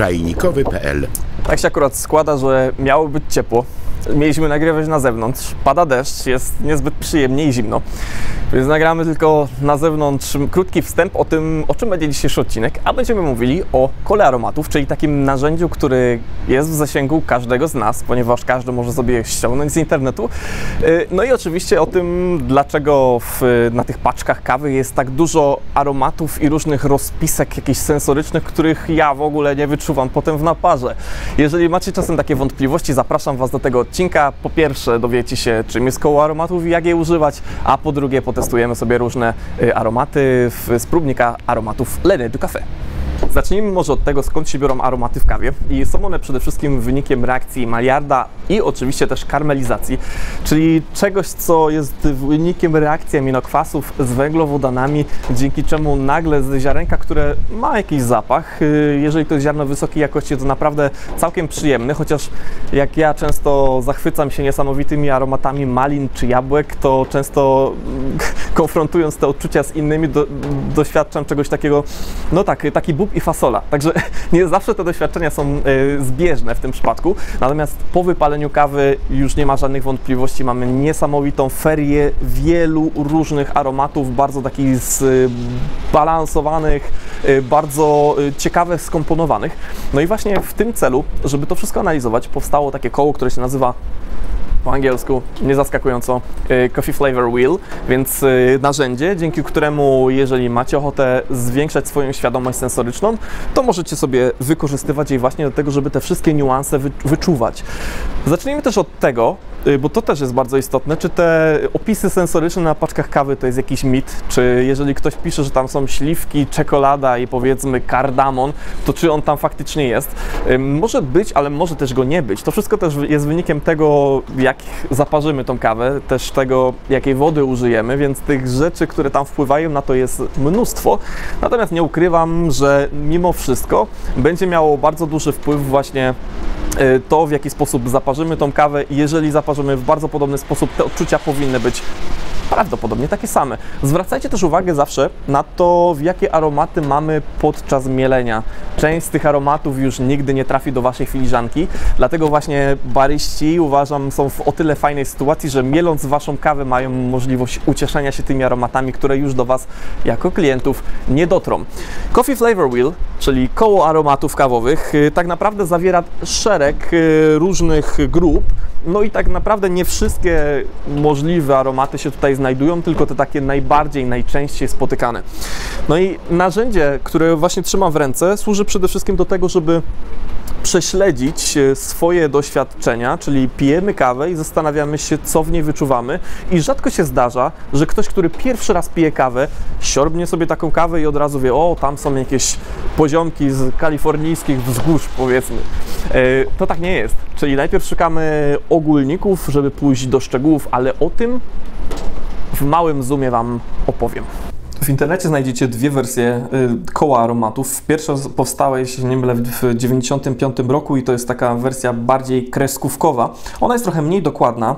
czajnikowy.pl Tak się akurat składa, że miało być ciepło. Mieliśmy nagrywać na zewnątrz. Pada deszcz, jest niezbyt przyjemnie i zimno. Więc nagramy tylko na zewnątrz krótki wstęp o tym, o czym będzie dzisiejszy odcinek, a będziemy mówili o kole aromatów, czyli takim narzędziu, który jest w zasięgu każdego z nas, ponieważ każdy może sobie je ściągnąć z internetu. Yy, No i oczywiście o tym, dlaczego w, na tych paczkach kawy jest tak dużo aromatów i różnych rozpisek jakichś sensorycznych, których ja w ogóle nie wyczuwam potem w naparze. Jeżeli macie czasem takie wątpliwości, zapraszam Was do tego odcinka. Po pierwsze dowiecie się, czym jest koło aromatów i jak je używać, a po drugie potestujemy sobie różne y, aromaty z próbnika aromatów Leny du Café. Zacznijmy może od tego, skąd się biorą aromaty w kawie. I są one przede wszystkim wynikiem reakcji Maillarda i oczywiście też karmelizacji, czyli czegoś, co jest wynikiem reakcji aminokwasów z węglowodanami, dzięki czemu nagle z ziarenka, które ma jakiś zapach, y, jeżeli to jest ziarno wysokiej jakości, to naprawdę całkiem przyjemny, chociaż jak ja często zachwycam się niesamowitymi aromatami malin czy jabłek, to często mm, konfrontując te odczucia z innymi, do, doświadczam czegoś takiego, no tak, taki bób i fasola. Także nie zawsze te doświadczenia są y, zbieżne w tym przypadku. Natomiast po wypaleniu kawy już nie ma żadnych wątpliwości. Mamy niesamowitą ferię wielu różnych aromatów, bardzo takich zbalansowanych, y, bardzo y, ciekawe skomponowanych. No i właśnie w tym celu, żeby to wszystko analizować, powstało takie koło, które się nazywa po angielsku, niezaskakująco, y, Coffee Flavor Wheel, więc y, narzędzie, dzięki któremu, jeżeli macie ochotę zwiększać swoją świadomość sensoryczną, to możecie sobie wykorzystywać jej właśnie do tego, żeby te wszystkie niuanse wy, wyczuwać. Zacznijmy też od tego, bo to też jest bardzo istotne, czy te opisy sensoryczne na paczkach kawy to jest jakiś mit, czy jeżeli ktoś pisze, że tam są śliwki, czekolada i powiedzmy kardamon, to czy on tam faktycznie jest? Ym, Może być, ale może też go nie być. To wszystko też jest wynikiem tego, jak zaparzymy tą kawę, też tego, jakiej wody użyjemy, więc tych rzeczy, które tam wpływają na to jest mnóstwo. Natomiast nie ukrywam, że mimo wszystko będzie miało bardzo duży wpływ właśnie y, to, w jaki sposób zaparzymy tą kawę jeżeli zaparzymy w bardzo podobny sposób, te odczucia powinny być prawdopodobnie takie same. Zwracajcie też uwagę zawsze na to, jakie aromaty mamy podczas mielenia. Część z tych aromatów już nigdy nie trafi do Waszej filiżanki, dlatego właśnie baryści uważam są w o tyle fajnej sytuacji, że mieląc Waszą kawę mają możliwość ucieszenia się tymi aromatami, które już do Was jako klientów nie dotrą. Coffee Flavor Wheel, czyli koło aromatów kawowych, y, tak naprawdę zawiera szereg y, różnych grup, no i tak naprawdę nie wszystkie możliwe aromaty się tutaj znajdują, tylko te takie najbardziej, najczęściej spotykane. No i narzędzie, które właśnie trzymam w ręce, służy przede wszystkim do tego, żeby prześledzić e, swoje doświadczenia, czyli pijemy kawę i zastanawiamy się, co w niej wyczuwamy. I rzadko się zdarza, że ktoś, który pierwszy raz pije kawę, siorbnie sobie taką kawę i od razu wie, o, tam są jakieś poziomki z kalifornijskich wzgórz, powiedzmy. E, To tak nie jest. Czyli najpierw szukamy ogólników, żeby pójść do szczegółów, ale o tym w małym zoomie Wam opowiem. W internecie znajdziecie dwie wersje y, koła aromatów. Pierwsza powstała, jeśli nie mylę, w 1995 roku i to jest taka wersja bardziej kreskówkowa. Ona jest trochę mniej dokładna.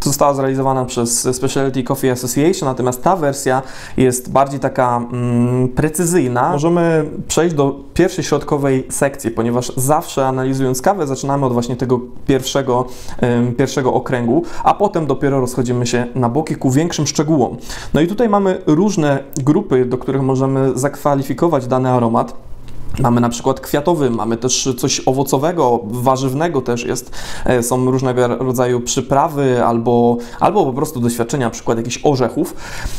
Została zrealizowana przez Specialty Coffee Association, natomiast ta wersja jest bardziej taka mm, precyzyjna. Możemy przejść do pierwszej środkowej sekcji, ponieważ zawsze analizując kawę zaczynamy od właśnie tego pierwszego, em, pierwszego okręgu, a potem dopiero rozchodzimy się na boki ku większym szczegółom. No i tutaj mamy różne grupy, do których możemy zakwalifikować dany aromat. Mamy na przykład kwiatowy, mamy też coś owocowego, warzywnego też jest. E, Są różnego rodzaju przyprawy albo, albo po prostu doświadczenia, na przykład jakichś orzechów.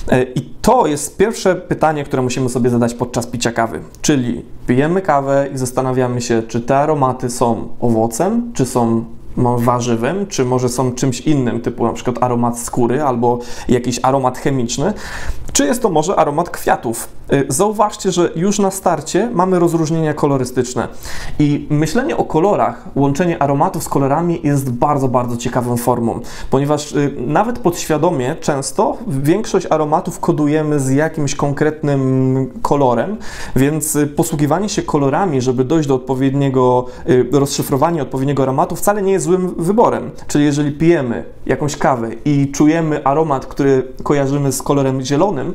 E, I to jest pierwsze pytanie, które musimy sobie zadać podczas picia kawy. Czyli pijemy kawę i zastanawiamy się, czy te aromaty są owocem, czy są warzywem, czy może są czymś innym, typu na przykład aromat skóry albo jakiś aromat chemiczny, czy jest to może aromat kwiatów. Y, Zauważcie, że już na starcie mamy rozróżnienia kolorystyczne i myślenie o kolorach, łączenie aromatów z kolorami jest bardzo, bardzo ciekawą formą, ponieważ y, nawet podświadomie często większość aromatów kodujemy z jakimś konkretnym kolorem, więc y, posługiwanie się kolorami, żeby dojść do odpowiedniego rozszyfrowania odpowiedniego aromatu wcale nie jest złym wyborem. Czyli jeżeli pijemy jakąś kawę i czujemy aromat, który kojarzymy z kolorem zielonym,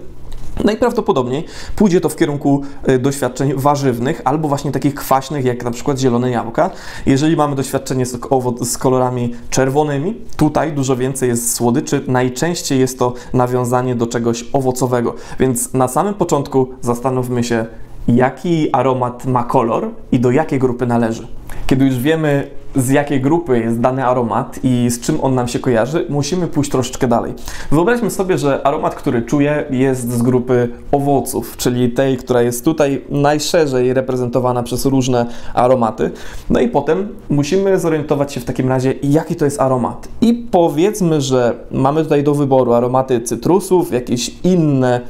Najprawdopodobniej pójdzie to w kierunku y, doświadczeń warzywnych albo właśnie takich kwaśnych, jak na przykład zielone jabłka. Jeżeli mamy doświadczenie z, z kolorami czerwonymi, tutaj dużo więcej jest słodyczy. Najczęściej jest to nawiązanie do czegoś owocowego. Więc na samym początku zastanówmy się, jaki aromat ma kolor i do jakiej grupy należy. Kiedy już wiemy, z jakiej grupy jest dany aromat i z czym on nam się kojarzy, musimy pójść troszeczkę dalej. Wyobraźmy sobie, że aromat, który czuję, jest z grupy owoców, czyli tej, która jest tutaj najszerzej reprezentowana przez różne aromaty. No i potem musimy zorientować się w takim razie, jaki to jest aromat. I powiedzmy, że mamy tutaj do wyboru aromaty cytrusów, jakieś inne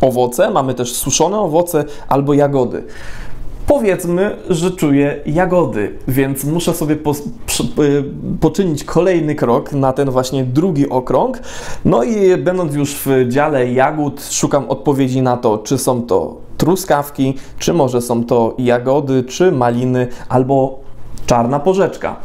owoce, mamy też suszone owoce albo jagody. Powiedzmy, że czuję jagody, więc muszę sobie po, przy, poczynić kolejny krok na ten właśnie drugi okrąg. No i będąc już w dziale jagód, szukam odpowiedzi na to, czy są to truskawki, czy może są to jagody, czy maliny, albo czarna porzeczka.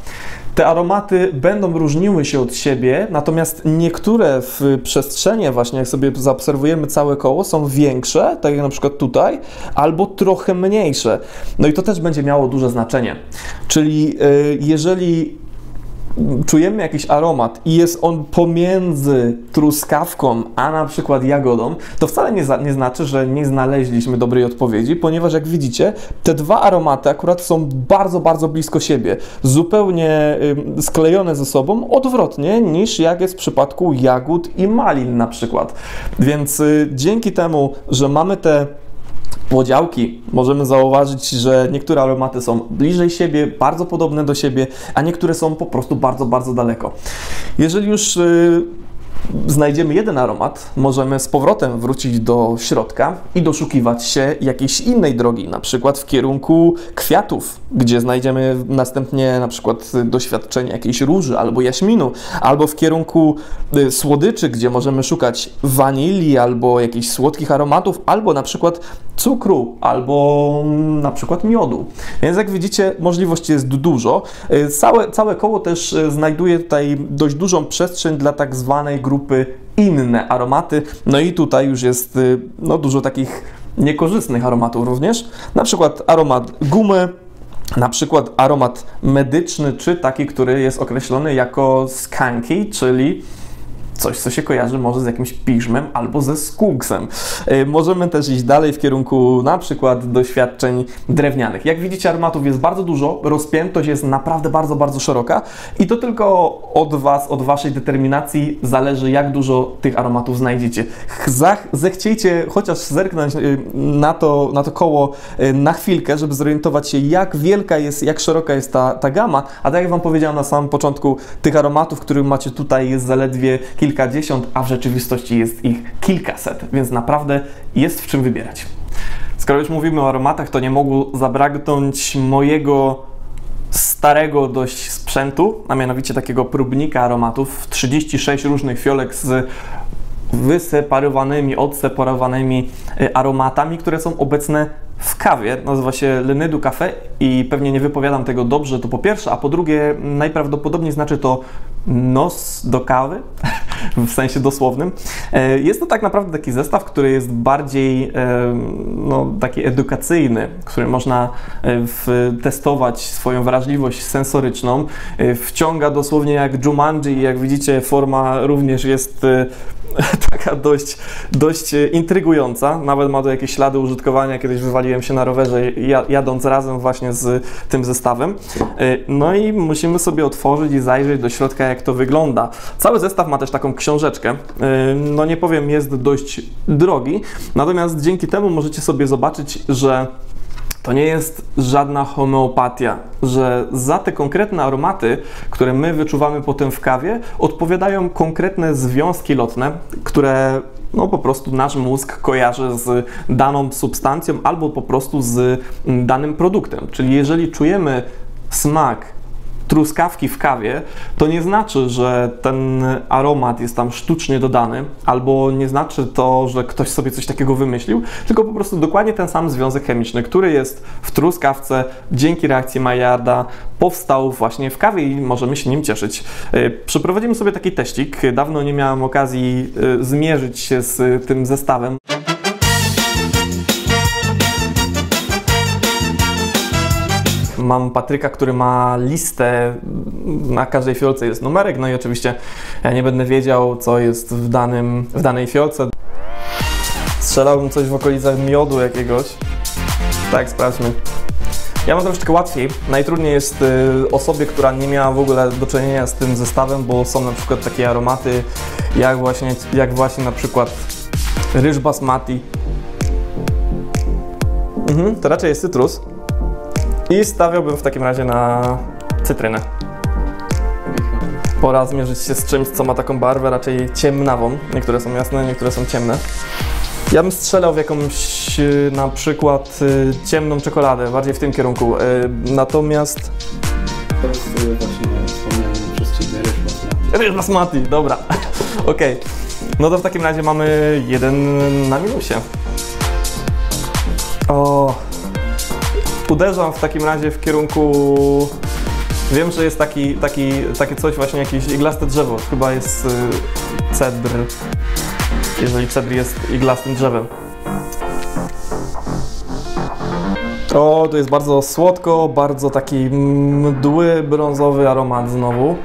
Te aromaty będą różniły się od siebie, natomiast niektóre w przestrzeni, właśnie jak sobie zaobserwujemy całe koło, są większe, tak jak na przykład tutaj, albo trochę mniejsze. No i to też będzie miało duże znaczenie. Czyli y, jeżeli czujemy jakiś aromat i jest on pomiędzy truskawką a na przykład jagodą, to wcale nie, za, nie znaczy, że nie znaleźliśmy dobrej odpowiedzi, ponieważ jak widzicie, te dwa aromaty akurat są bardzo, bardzo blisko siebie, zupełnie y, sklejone ze sobą, odwrotnie niż jak jest w przypadku jagód i malin na przykład. Więc y, dzięki temu, że mamy te podziałki możemy zauważyć, że niektóre aromaty są bliżej siebie, bardzo podobne do siebie, a niektóre są po prostu bardzo, bardzo daleko. Jeżeli już yy, znajdziemy jeden aromat, możemy z powrotem wrócić do środka i doszukiwać się jakiejś innej drogi, na przykład w kierunku kwiatów, gdzie znajdziemy następnie na przykład doświadczenie jakiejś róży albo jaśminu, albo w kierunku y, słodyczy, gdzie możemy szukać wanilii albo jakichś słodkich aromatów, albo na przykład cukru, albo na przykład miodu. Więc jak widzicie, możliwości jest dużo. Y, całe, całe koło też y, znajduje tutaj dość dużą przestrzeń dla tak zwanej grupy inne aromaty. No i tutaj już jest y, no, dużo takich niekorzystnych aromatów również. Na przykład aromat gumy, na przykład aromat medyczny, czy taki, który jest określony jako skanky, czyli coś, co się kojarzy może z jakimś piżmem albo ze skunksem. Y, możemy też iść dalej w kierunku na przykład doświadczeń drewnianych. Jak widzicie, aromatów jest bardzo dużo, rozpiętość jest naprawdę bardzo, bardzo szeroka i to tylko od Was, od Waszej determinacji zależy, jak dużo tych aromatów znajdziecie. Zechciejcie chociaż zerknąć y, na to, na to koło y, na chwilkę, żeby zorientować się, jak wielka jest, jak szeroka jest ta, ta gama, a tak jak Wam powiedziałem na samym początku, tych aromatów, które macie tutaj jest zaledwie kilka kilkadziesiąt, a w rzeczywistości jest ich kilkaset, więc naprawdę jest w czym wybierać. Skoro już mówimy o aromatach, to nie mogło zabraknąć mojego starego dość sprzętu, a mianowicie takiego próbnika aromatów. 36 różnych fiolek z wyseparowanymi, odseparowanymi y, aromatami, które są obecne w kawie, nazywa się Lenydu Cafe i pewnie nie wypowiadam tego dobrze, to po pierwsze, a po drugie najprawdopodobniej znaczy to nos do kawy, w sensie dosłownym. E, jest to tak naprawdę taki zestaw, który jest bardziej e, no, taki edukacyjny, który można e, testować swoją wrażliwość sensoryczną. Wciąga dosłownie jak Jumanji i jak widzicie forma również jest taka dość, dość intrygująca. Nawet ma to jakieś ślady użytkowania. Kiedyś wywaliłem się na rowerze jadąc razem właśnie z tym zestawem. No i musimy sobie otworzyć i zajrzeć do środka, jak to wygląda. Cały zestaw ma też taką książeczkę. No nie powiem, jest dość drogi, natomiast dzięki temu możecie sobie zobaczyć, że to nie jest żadna homeopatia, że za te konkretne aromaty, które my wyczuwamy potem w kawie, odpowiadają konkretne związki lotne, które no po prostu nasz mózg kojarzy z daną substancją albo po prostu z danym produktem. Czyli jeżeli czujemy smak truskawki w kawie, to nie znaczy, że ten aromat jest tam sztucznie dodany, albo nie znaczy to, że ktoś sobie coś takiego wymyślił, tylko po prostu dokładnie ten sam związek chemiczny, który jest w truskawce dzięki reakcji Maillarda powstał właśnie w kawie i możemy się nim cieszyć. E, przeprowadzimy sobie taki teścik. Dawno nie miałem okazji e, zmierzyć się z tym zestawem. Mam Patryka, który ma listę, na każdej fiolce jest numerek, no i oczywiście nie będę wiedział, co jest w, danym, w danej fiolce. Strzelałbym coś w okolicach miodu jakiegoś. Tak, sprawdźmy. Ja mam troszeczkę łatwiej. Najtrudniej jest y, osobie, która nie miała w ogóle do czynienia z tym zestawem, bo są na przykład takie aromaty, jak właśnie, jak właśnie na przykład ryż basmati. Mhm, to raczej jest cytrus. I stawiałbym w takim razie na cytrynę. Pora zmierzyć się z czymś, co ma taką barwę raczej ciemnawą. Niektóre są jasne, niektóre są ciemne. Ja bym strzelał w jakąś y, na przykład y, ciemną czekoladę, bardziej w tym kierunku. Y, Natomiast To jest właśnie wspomniany przez Ciebie ryż basmati. ryż dobra. Okej. No to w takim razie mamy jeden na minusie. O. Uderzam w takim razie w kierunku. Wiem, że jest taki, taki, takie coś właśnie, jakieś iglaste drzewo. Chyba jest y, cedr. Jeżeli cedr jest iglastym drzewem. O, to jest bardzo słodko, bardzo taki mdły, brązowy aromat znowu.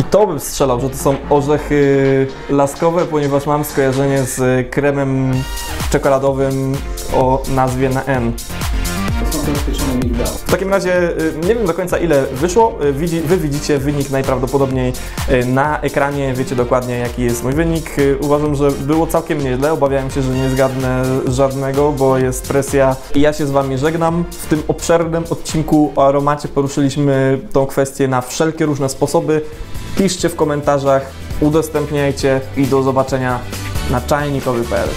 I to bym strzelał, że to są orzechy laskowe, ponieważ mam skojarzenie z kremem czekoladowym o nazwie na N. W takim razie y, nie wiem do końca ile wyszło. Y, wy widzicie wynik najprawdopodobniej y, na ekranie, wiecie dokładnie jaki jest mój wynik. Uważam, że było całkiem nieźle. Obawiałem się, że nie zgadnę żadnego, bo jest presja. I ja się z Wami żegnam. W tym obszernym odcinku o aromacie poruszyliśmy tą kwestię na wszelkie różne sposoby. Piszcie w komentarzach, udostępniajcie i do zobaczenia na czajnikowy.pl.